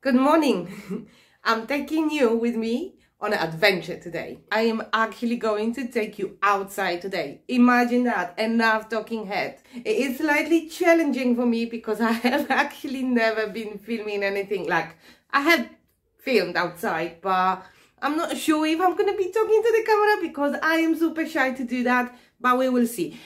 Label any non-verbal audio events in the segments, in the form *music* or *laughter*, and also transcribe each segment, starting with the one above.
Good morning. *laughs* I'm taking you with me on an adventure today. I am actually going to take you outside today. Imagine that, enough talking head. It is slightly challenging for me because *laughs* I have actually never been filming anything like, I have filmed outside, but I'm not sure if I'm going to be talking to the camera because I am super shy to do that, but we will see.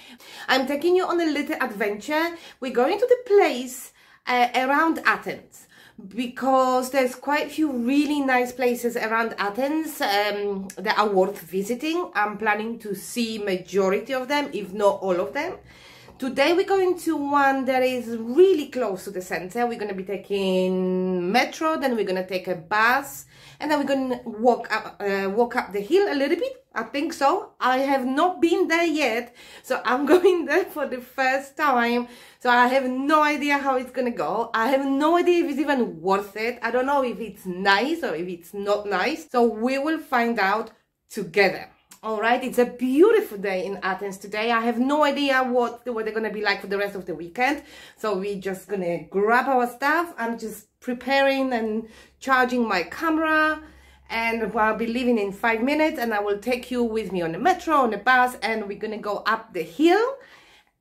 I'm taking you on a little adventure. We're going to the place uh, around Athens because there's quite a few really nice places around Athens um, that are worth visiting. I'm planning to see majority of them, if not all of them. Today we're going to one that is really close to the center. We're going to be taking metro, then we're going to take a bus, and then we're going to walk up, uh, walk up the hill a little bit. I think so. I have not been there yet, so *laughs* I'm going there for the first time. So I have no idea how it's going to go. I have no idea if it's even worth it. I don't know if it's nice or if it's not nice. So we will find out together. All right, it's a beautiful day in Athens today. I have no idea what the weather going to be like for the rest of the weekend. So we're just to grab our stuff. I'm just preparing and charging my camera and I'll be leaving in five minutes and I will take you with me on the metro, on the bus and we're to go up the hill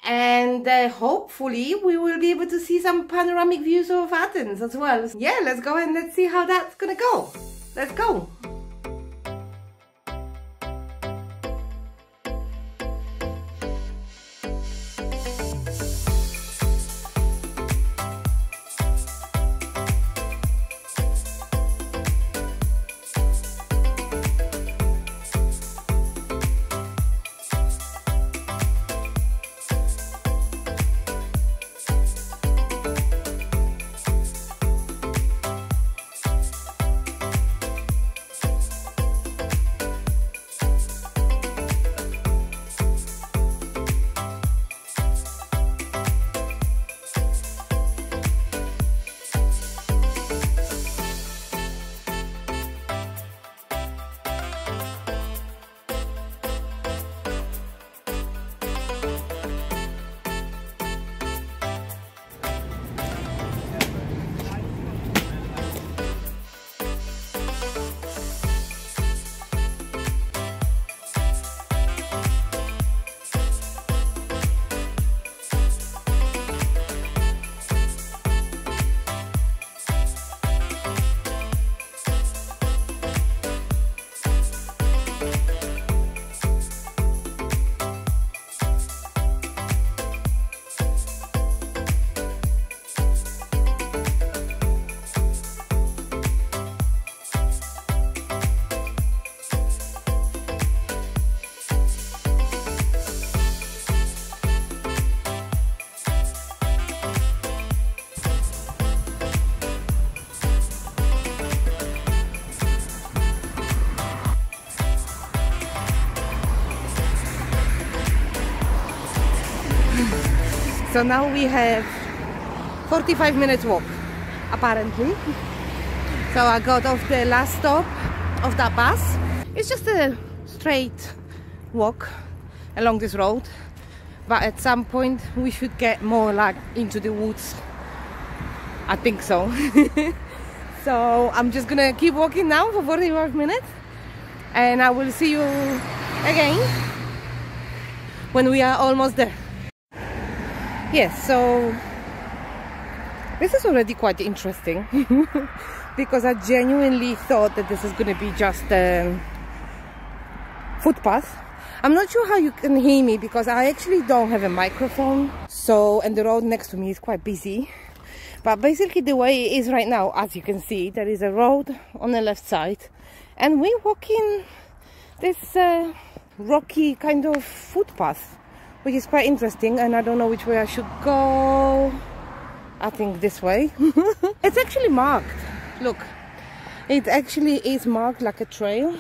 and uh, hopefully we will be able to see some panoramic views of Athens as well. Yeah, let's go and let's see how that's to go. Let's go. So now we have 45 minutes walk, apparently. So I got off the last stop of that bus. It's just a straight walk along this road. But at some point we should get more like into the woods. I think so. *laughs* so I'm just gonna keep walking now for 45 minutes and I will see you again when we are almost there yes so this is already quite interesting *laughs* because I genuinely thought that this is going to be just a footpath. I'm not sure how you can hear me because I actually don't have a microphone so and the road next to me is quite busy. But basically the way it is right now as you can see there is a road on the left side and we're walking this uh, rocky kind of footpath which is quite interesting and I don't know which way I should go. I think this way. *laughs* It's actually marked. Look it actually is marked like a trail.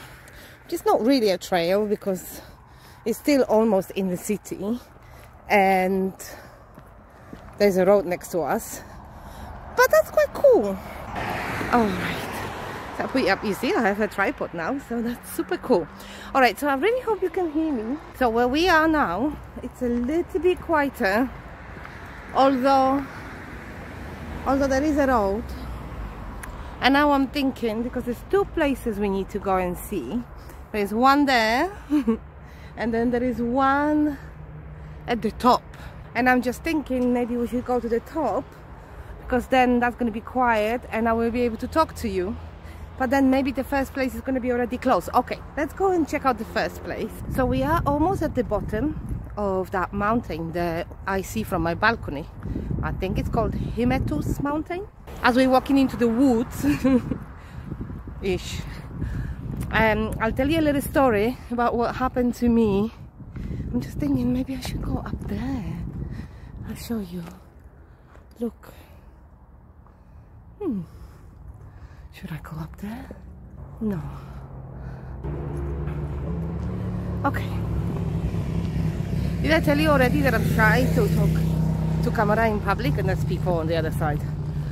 It's not really a trail because it's still almost in the city. And there's a road next to us. But that's quite cool. All right so I up you see I have a tripod now so that's super cool. All right so I really hope you can hear me. So where we are now it's a little bit quieter. Although although there is a road. And now I'm thinking, because there's two places we need to go and see. There's one there, *laughs* and then there is one at the top. And I'm just thinking maybe we should go to the top because then that's going to be quiet and I will be able to talk to you but then maybe the first place is going to be already closed. Okay let's go and check out the first place. So we are almost at the bottom of that mountain that I see from my balcony. I think it's called Hymettus mountain. As we're walking into the woods *laughs* ish. Um, I'll tell you a little story about what happened to me. I'm just thinking maybe I should go up there. I'll show you. Look. Hmm. Should I go up there? No. Okay. Did I tell you already that I'm shy to talk to camera in public and there's people on the other side?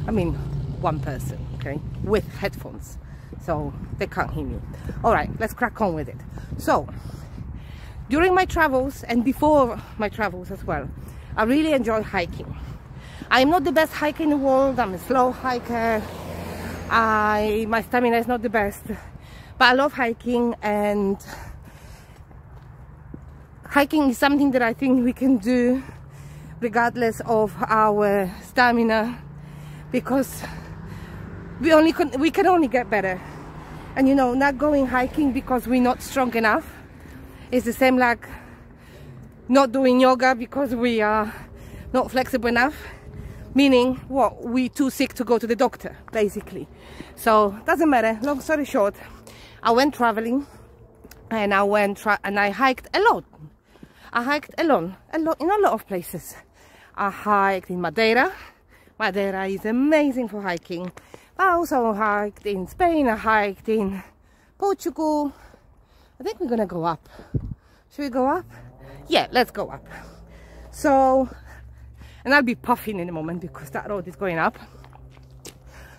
I mean, one person, okay, with headphones. So they can't hear me. All right, let's crack on with it. So, during my travels and before my travels as well, I really enjoy hiking. I'm not the best hiker in the world. I'm a slow hiker. I my stamina is not the best, but I love hiking and hiking is something that I think we can do regardless of our stamina because we only can, we can only get better. And you know not going hiking because we're not strong enough is the same like not doing yoga because we are not flexible enough meaning what we too sick to go to the doctor basically. So doesn't matter. Long story short i went traveling and i went and i hiked a lot. I hiked alone a lot in a lot of places. I hiked in madeira. Madeira is amazing for hiking. I also hiked in spain. I hiked in portugal. I think we're gonna go up. Should we go up? Yeah let's go up. So and I'll be puffing in a moment because that road is going up.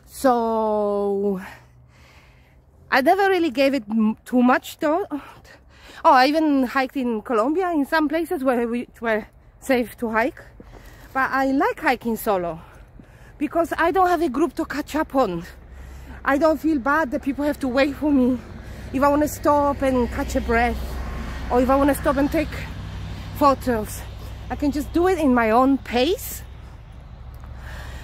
So I never really gave it too much thought. Oh I even hiked in Colombia in some places where we were safe to hike. But I like hiking solo because I don't have a group to catch up on. I don't feel bad that people have to wait for me. If I want to stop and catch a breath or if I want to stop and take photos I can just do it in my own pace.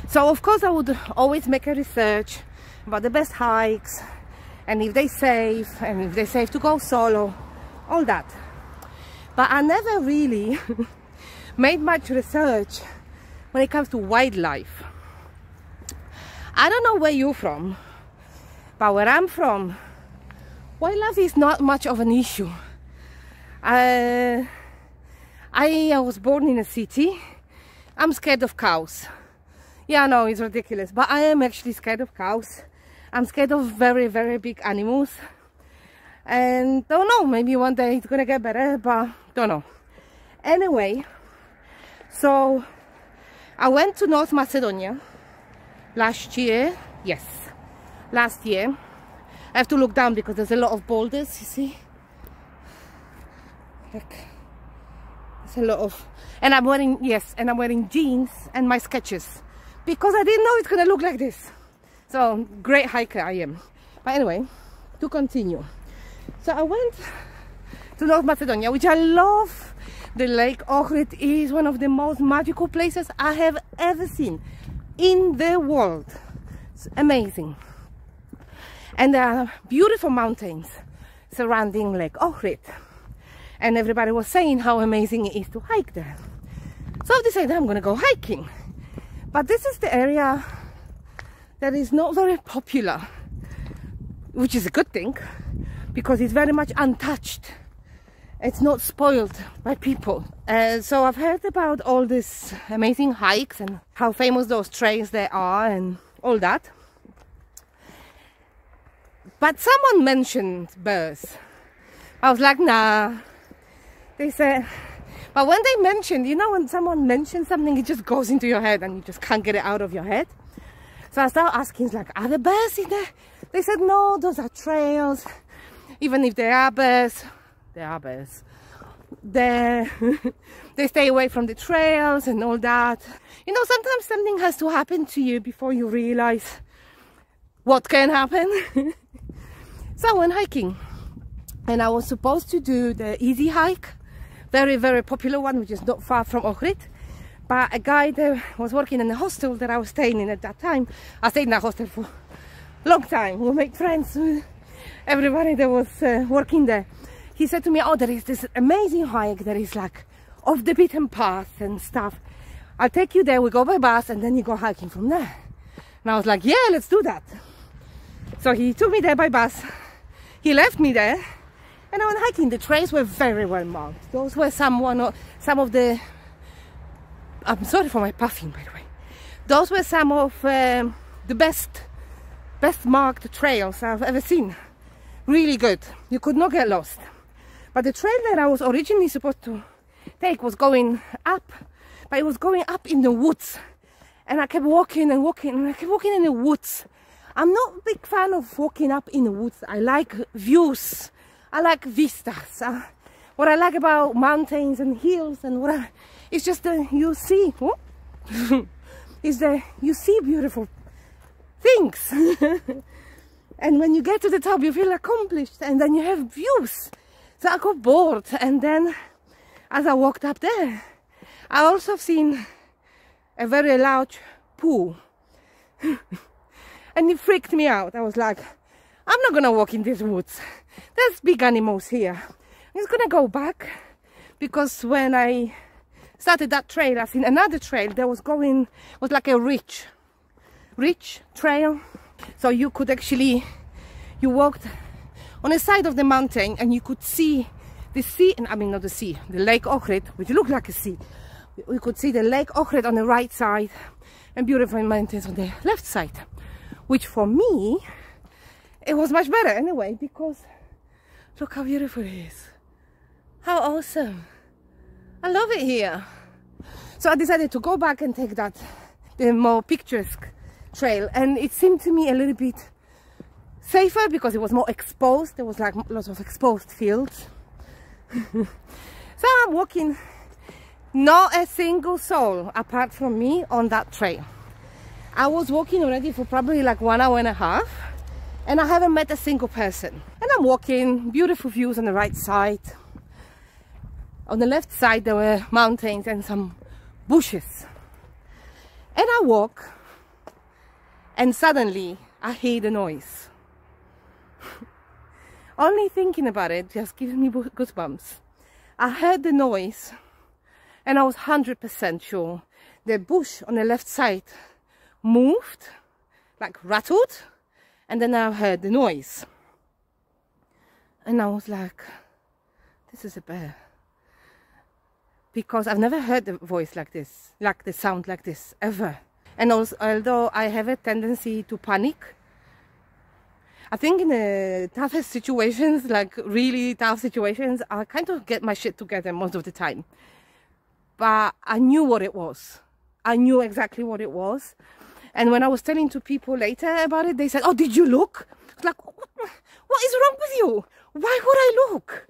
So of course I would always make a research about the best hikes and if they're safe and if they're safe to go solo, all that. But I never really *laughs* made much research when it comes to wildlife. I don't know where you're from, but where I'm from, wildlife is not much of an issue. Uh, I, I was born in a city. I'm scared of cows. Yeah, know it's ridiculous, but I am actually scared of cows. I'm scared of very, very big animals. And don't know, maybe one day it's gonna get better, but don't know. Anyway, so I went to North Macedonia last year. Yes, last year. I have to look down because there's a lot of boulders, you see. Look a lot of and I'm wearing yes and I'm wearing jeans and my Skechers. Because I didn't know it's gonna look like this. So great hiker I am. But anyway to continue. So I went to North Macedonia which I love. The lake Ohrid is one of the most magical places I have ever seen in the world. It's amazing. And there are beautiful mountains surrounding Lake Ohrid and everybody was saying how amazing it is to hike there. So I decided I'm gonna go hiking. But this is the area that is not very popular, which is a good thing because it's very much untouched. It's not spoiled by people. Uh, so I've heard about all these amazing hikes and how famous those trails there are and all that. But someone mentioned bears. I was like, nah, they said but when they mentioned you know when someone mentions something it just goes into your head and you just can't get it out of your head? So i started asking like are there bears in there? They said no those are trails. Even if they are bears they are bears they *laughs* they stay away from the trails and all that. You know sometimes something has to happen to you before you realize what can happen? *laughs* so I went hiking and I was supposed to do the easy hike, very, very popular one, which is not far from Ohrid. But a guy that was working in the hostel that I was staying in at that time, I stayed in that hostel for a long time. We made friends with everybody that was uh, working there. He said to me, oh, there is this amazing hike that is like off the beaten path and stuff. I'll take you there, we go by bus and then you go hiking from there. And I was like, yeah, let's do that. So he took me there by bus. He left me there and went hiking. The trails were very well marked. Those were some, one, some of the... I'm sorry for my puffing, by the way. Those were some of um, the best, best marked trails I've ever seen. Really good. You could not get lost. But the trail that I was originally supposed to take was going up, but it was going up in the woods. And I kept walking and walking and I kept walking in the woods. I'm not a big fan of walking up in the woods. I like views. I like vistas. Uh, what I like about mountains and hills and what I, it's just that you see, *laughs* is that you see beautiful things. *laughs* and when you get to the top, you feel accomplished and then you have views. So I got bored and then as I walked up there, I also seen a very large pool. *laughs* and it freaked me out. I was like, I'm not gonna walk in these woods. There's big animals here. I'm just gonna go back because when I started that trail, I've seen another trail that was going, was like a rich, rich trail. So you could actually, you walked on the side of the mountain and you could see the sea, and I mean not the sea, the Lake Ohrid, which looked like a sea. We could see the Lake Ohrid on the right side and beautiful mountains on the left side, which for me, it was much better anyway, because look how beautiful it is. How awesome. I love it here. So I decided to go back and take that, the more picturesque trail. And it seemed to me a little bit safer because it was more exposed. There was like lots of exposed fields. *laughs* so I'm walking, not a single soul apart from me on that trail. I was walking already for probably like one hour and a half and I haven't met a single person. And I'm walking, beautiful views on the right side. On the left side there were mountains and some bushes. And I walk and suddenly I hear the noise. *laughs* Only thinking about it just gives me goosebumps. I heard the noise and I was 100% sure the bush on the left side moved, like rattled, and then I heard the noise. And I was like, this is a bear. Because I've never heard a voice like this, like the sound like this, ever. And also, although I have a tendency to panic, I think in the toughest situations, like really tough situations, I kind of get my shit together most of the time. But I knew what it was. I knew exactly what it was. And when I was telling to people later about it, they said, oh, did you look? Like, what, what is wrong with you? Why would I look?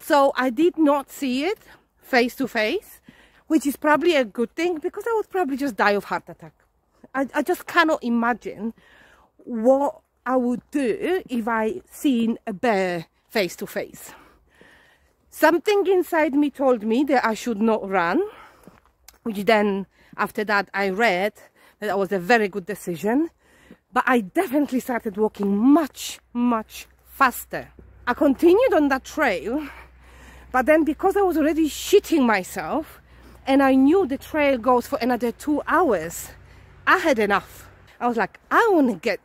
So I did not see it face to face, which is probably a good thing because I would probably just die of heart attack. I, I just cannot imagine what I would do if I seen a bear face to face. Something inside me told me that I should not run, which then after that I read that was a very good decision. But I definitely started walking much, much faster. I continued on that trail, but then because I was already shitting myself and I knew the trail goes for another two hours, I had enough. I was like, I want to get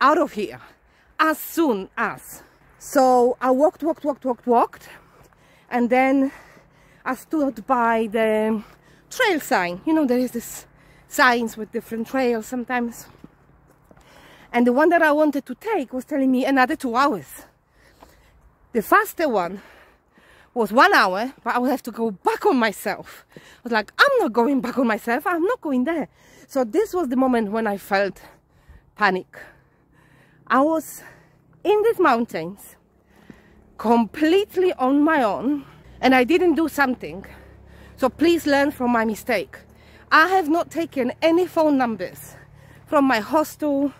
out of here as soon as. So I walked, walked, walked, walked, walked, and then I stood by the trail sign. You know, there is this signs with different trails sometimes. And the one that I wanted to take was telling me another two hours. The faster one was one hour, but I would have to go back on myself. I was like, I'm not going back on myself. I'm not going there. So this was the moment when I felt panic. I was in these mountains completely on my own and I didn't do something. So please learn from my mistake. I have not taken any phone numbers from my hostel,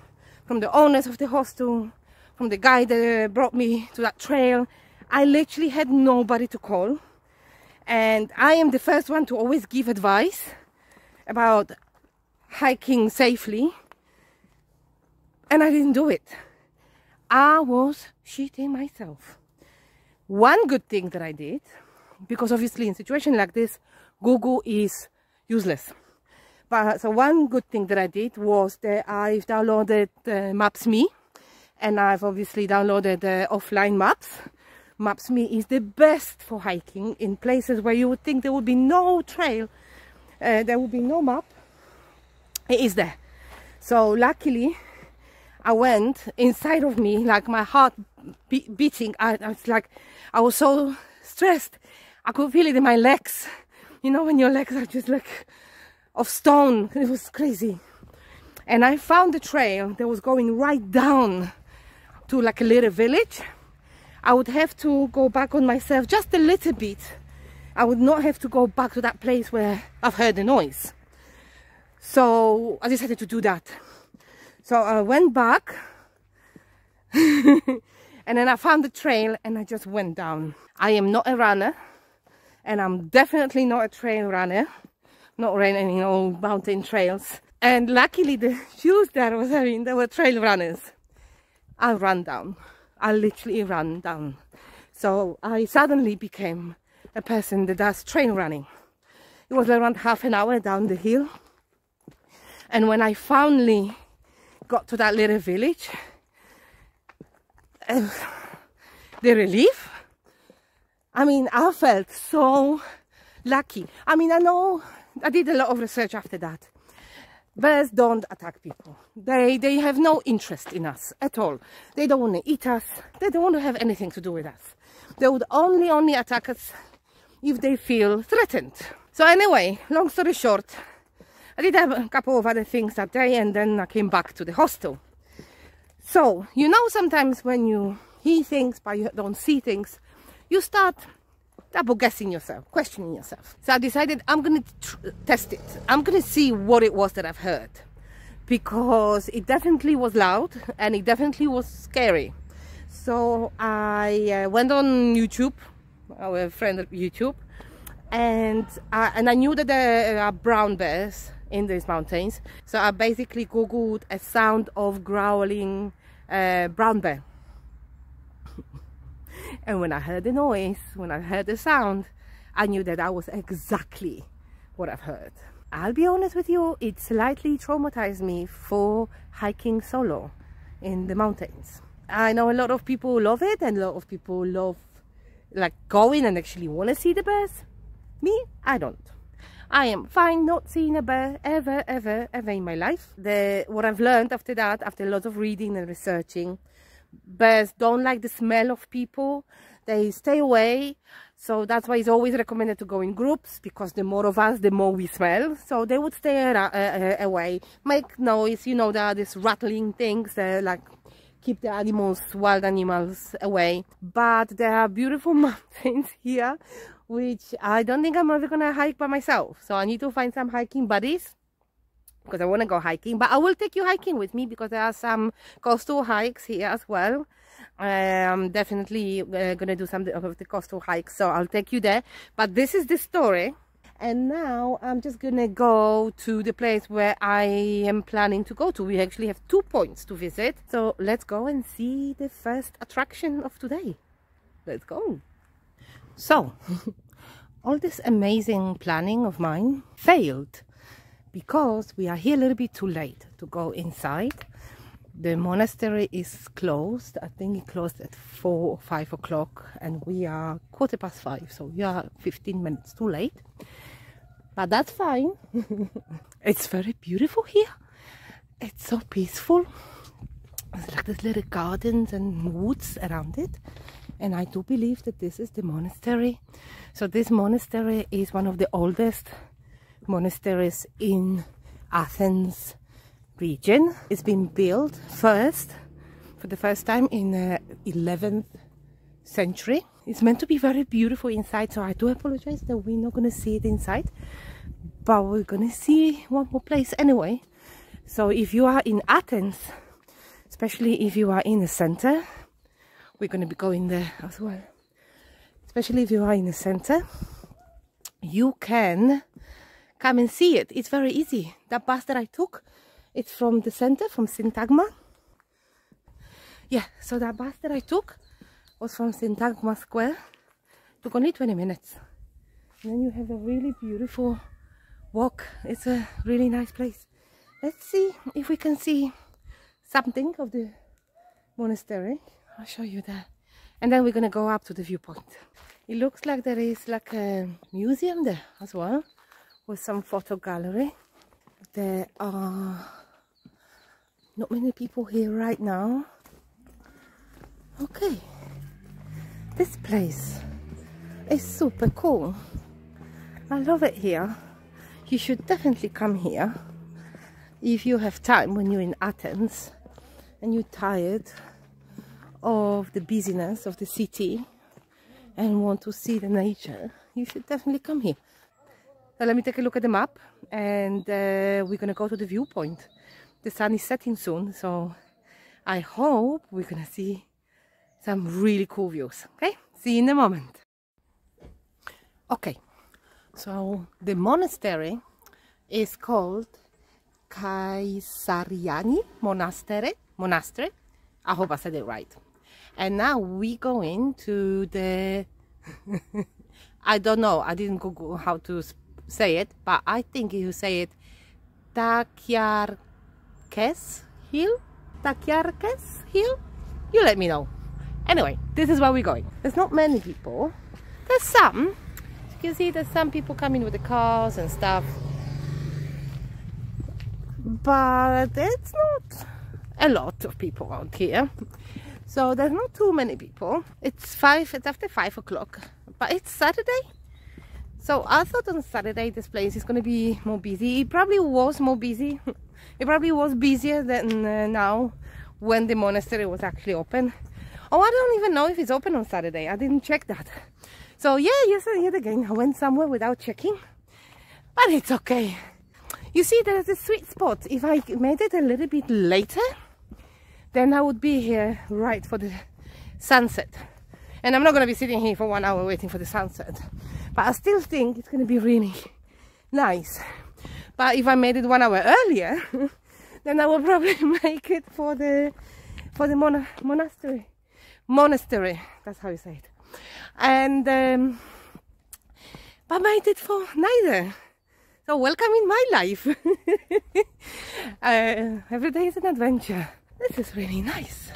from the owners of the hostel, from the guy that uh, brought me to that trail. I literally had nobody to call. And I am the first one to always give advice about hiking safely. And I didn't do it. I was shitting myself. One good thing that I did, because obviously in a situation like this, Google is useless. But so one good thing that I did was that I've downloaded uh, Maps.me and I've obviously downloaded uh, offline maps. Maps.me is the best for hiking in places where you would think there would be no trail, uh, there would be no map. It is there. So luckily, I went inside of me, like my heart be beating. I, I was like, I was so stressed. I could feel it in my legs. You know, when your legs are just like of stone. It was crazy. And I found the trail that was going right down to like a little village. I would have to go back on myself just a little bit. I would not have to go back to that place where I've heard the noise. So I decided to do that. So I went back *laughs* and then I found the trail and I just went down. I am not a runner and I'm definitely not a trail runner not running in all mountain trails. And luckily the *laughs* shoes that I was having, they were trail runners. I ran down. I literally ran down. So I suddenly became a person that does trail running. It was around half an hour down the hill. And when I finally got to that little village, uh, *sighs* the relief, I mean, I felt so lucky. I mean, I know I did a lot of research after that. Bears don't attack people. They, they have no interest in us at all. They don't want to eat us. They don't want to have anything to do with us. They would only, only attack us if they feel threatened. So anyway, long story short, I did have a couple of other things that day and then I came back to the hostel. So, you know sometimes when you hear things but you don't see things, you start double guessing yourself, questioning yourself. So I decided I'm going to test it. I'm going to see what it was that I've heard because it definitely was loud and it definitely was scary. So I uh, went on YouTube, our friend YouTube, and I, and I knew that there are brown bears in these mountains. So I basically googled a sound of growling uh, brown bear and when I heard the noise, when I heard the sound, I knew that that was exactly what I've heard. I'll be honest with you, it slightly traumatized me for hiking solo in the mountains. I know a lot of people love it and a lot of people love like going and actually want to see the bears. Me, I don't. I am fine not seeing a bear ever, ever, ever in my life. The, what I've learned after that, after a lot of reading and researching, bears don't like the smell of people. They stay away. So that's why it's always recommended to go in groups because the more of us the more we smell. So they would stay away. Make noise you know there are these rattling things like keep the animals wild animals away. But there are beautiful *laughs* mountains here which i don't think i'm ever gonna hike by myself. So i need to find some hiking buddies because I want to go hiking. But I will take you hiking with me because there are some coastal hikes here as well. I'm definitely uh, going to do some of the coastal hikes, so I'll take you there. But this is the story. And now I'm just going to go to the place where I am planning to go to. We actually have two points to visit. So let's go and see the first attraction of today. Let's go. So, *laughs* all this amazing planning of mine failed because we are here a little bit too late to go inside. The monastery is closed. I think it closed at 4 or 5 o'clock and we are quarter past 5 so we are 15 minutes too late. But that's fine. *laughs* it's very beautiful here. It's so peaceful. There's like these little gardens and woods around it. And I do believe that this is the monastery. So this monastery is one of the oldest monasteries in Athens region. It's been built first, for the first time in uh, the 11th century. It's meant to be very beautiful inside, so I do apologize that we're not to see it inside. But we're to see one more place anyway. So if you are in Athens, especially if you are in the center. We're to be going there as well. Especially if you are in the center, you can come and see it. It's very easy. That bus that I took, it's from the center, from Syntagma. Yeah, so that bus that I took was from Syntagma Square. took only 20 minutes. And then you have a really beautiful walk. It's a really nice place. Let's see if we can see something of the monastery. I'll show you that. And then we're gonna go up to the viewpoint. It looks like there is like a museum there as well with some photo gallery. There are not many people here right now. Okay, this place is super cool. I love it here. You should definitely come here if you have time when you're in Athens and you're tired of the busyness of the city and want to see the nature, you should definitely come here. Let me take a look at the map and uh, we're gonna go to the viewpoint. The sun is setting soon, so I hope we're gonna see some really cool views. Okay, see you in a moment. Okay, so the monastery is called Kaisariani Monastery. Monastery. I hope I said it right. And now we go into the. *laughs* I don't know. I didn't Google how to say it, but I think you say it Taxiarches Hill. Taxiarches Hill. You let me know. Anyway, this is where we're going. There's not many people. There's some. You can see there's some people coming with the cars and stuff but it's not a lot of people out here so there's not too many people it's five it's after five o'clock but it's saturday so i thought on saturday this place is going to be more busy. It probably was more busy. *laughs* It probably was busier than uh, now when the monastery was actually open. Oh i don't even know if it's open on saturday. I didn't check that. So yeah yes yet again. I went somewhere without checking but it's okay. You see, there's a sweet spot. If I made it a little bit later, then I would be here right for the sunset. And I'm not going to be sitting here for one hour waiting for the sunset. But I still think it's going to be really *laughs* nice. But if I made it one hour earlier, *laughs* then I will probably *laughs* make it for the for the mon monastery. Monastery, that's how you say it. And um, but made it for neither. So welcome in my life. uh, every day is an adventure. This is really nice.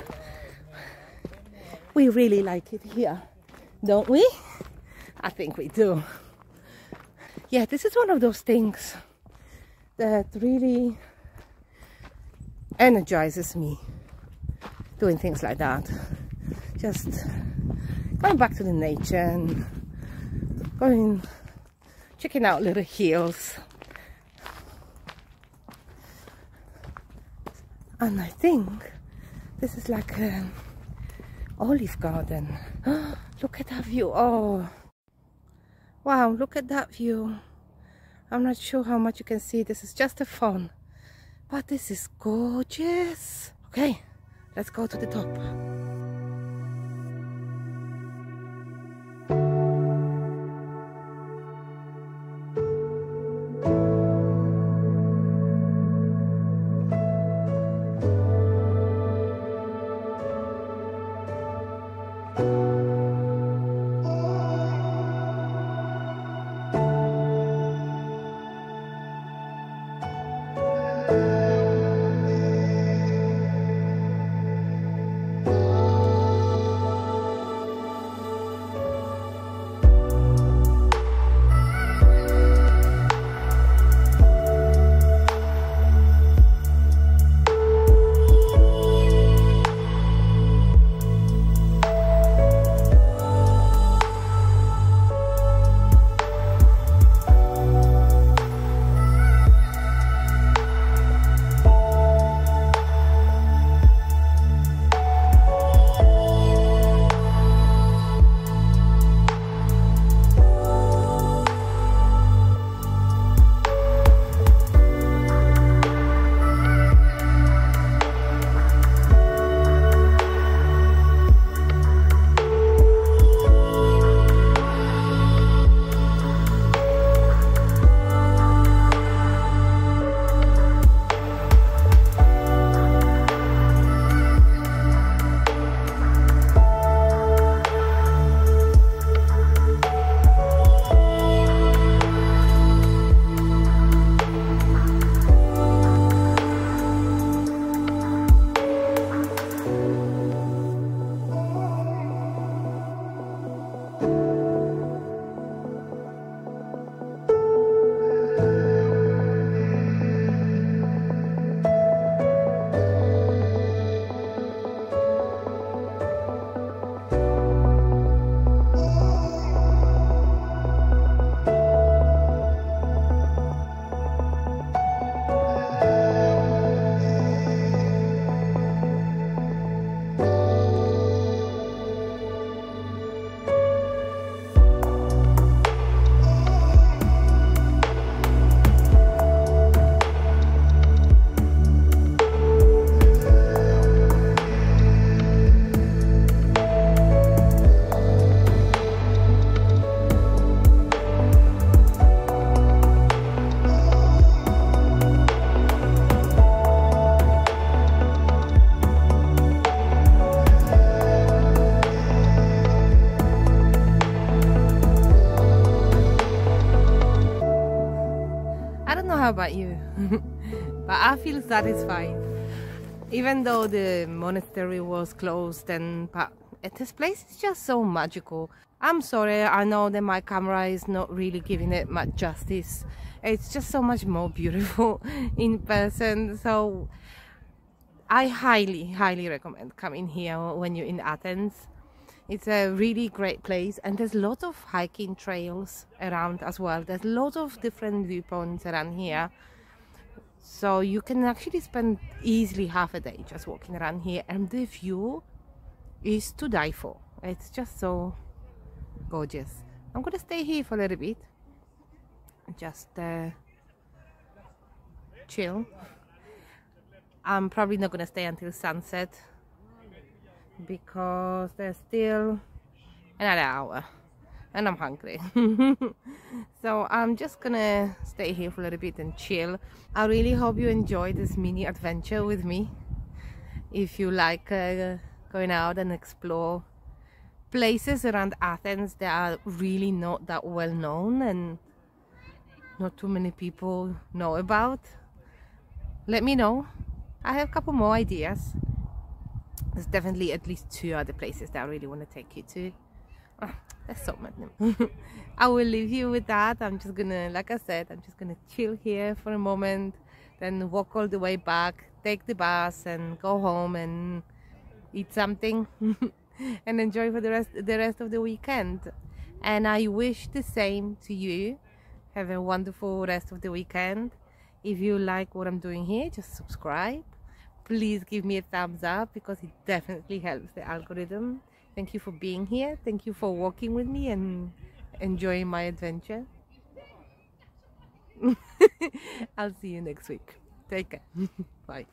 We really like it here, don't we? I think we do. Yeah, this is one of those things that really energizes me doing things like that. Just going back to the nature and going checking out little hills and I think this is like an olive garden *gasps* look at that view oh wow look at that view. I'm not sure how much you can see. This is just a phone. But this is gorgeous. Okay let's go to the top about you, *laughs* but I feel satisfied. Even though the monastery was closed and but this place is just so magical. I'm sorry, I know that my camera is not really giving it much justice. It's just so much more beautiful *laughs* in person. So I highly, highly recommend coming here when you're in Athens. It's a really great place and there's lots of hiking trails around as well. There's lots of different viewpoints around here. So you can actually spend easily half a day just walking around here and the view is to die for. It's just so gorgeous. I'm gonna stay here for a little bit. Just uh, chill. I'm probably not gonna stay until sunset because there's still another hour and I'm hungry. *laughs* so I'm just gonna stay here for a little bit and chill. I really hope you enjoy this mini adventure with me. If you like uh, going out and explore places around Athens that are really not that well known and not too many people know about, let me know I have a couple more ideas. There's definitely at least two other places that I really want to take you to. Ah, oh, that's so many. *laughs* I will leave you with that. I'm just gonna, like I said, I'm just gonna chill here for a moment, then walk all the way back, take the bus, and go home and eat something *laughs* and enjoy for the rest the rest of the weekend. And I wish the same to you. Have a wonderful rest of the weekend. If you like what I'm doing here, just subscribe please give me a thumbs up because it definitely helps the algorithm. Thank you for being here. Thank you for walking with me and enjoying my adventure. *laughs* I'll see you next week. Take care. *laughs* Bye